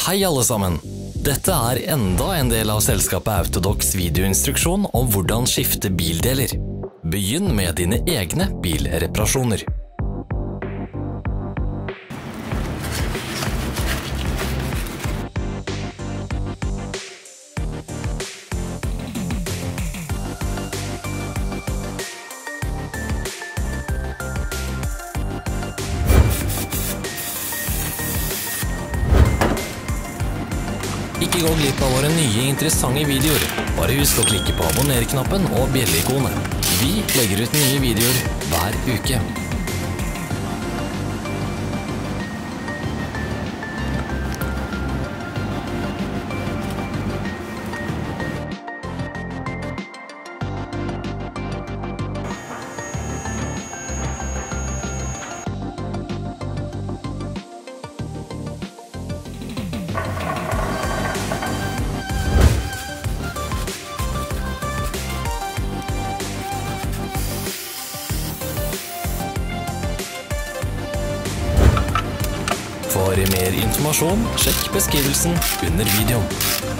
Hei alle sammen! Dette er enda en del av selskapet Autodox videoinstruksjon om hvordan skifte bildeler. Begynn med dine egne bilreparasjoner. Ikke gå glipp av våre nye interessante videoer. Bare husk å klikke på abonner-knappen og bjelleikonet. Vi legger ut nye videoer hver uke. For mer informasjon, sjekk beskrivelsen under videoen.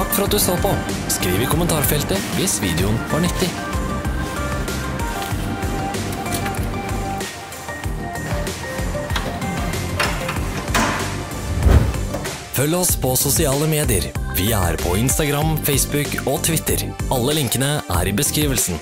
Takk for at du så på. Skriv i kommentarfeltet hvis videoen var nyttig. Følg oss på sosiale medier. Vi er på Instagram, Facebook og Twitter. Alle linkene er i beskrivelsen.